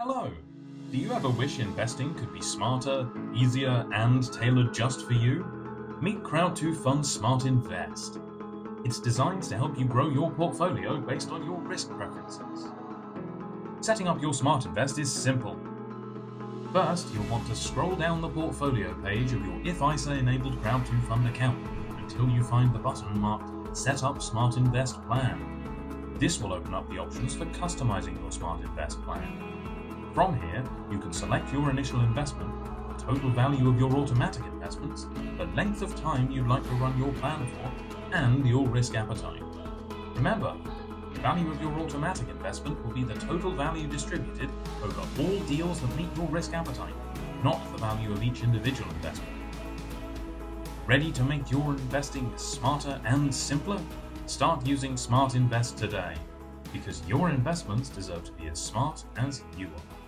Hello! Do you ever wish investing could be smarter, easier, and tailored just for you? Meet Crowd2Fund Smart Invest. It's designed to help you grow your portfolio based on your risk preferences. Setting up your Smart Invest is simple. First, you'll want to scroll down the portfolio page of your IFISA enabled Crowd2Fund account until you find the button marked Set Up Smart Invest Plan. This will open up the options for customizing your Smart Invest plan. From here, you can select your initial investment, the total value of your automatic investments, the length of time you'd like to run your plan for, and your risk appetite. Remember, the value of your automatic investment will be the total value distributed over all deals that meet your risk appetite, not the value of each individual investment. Ready to make your investing smarter and simpler? Start using Smart Invest today, because your investments deserve to be as smart as you are.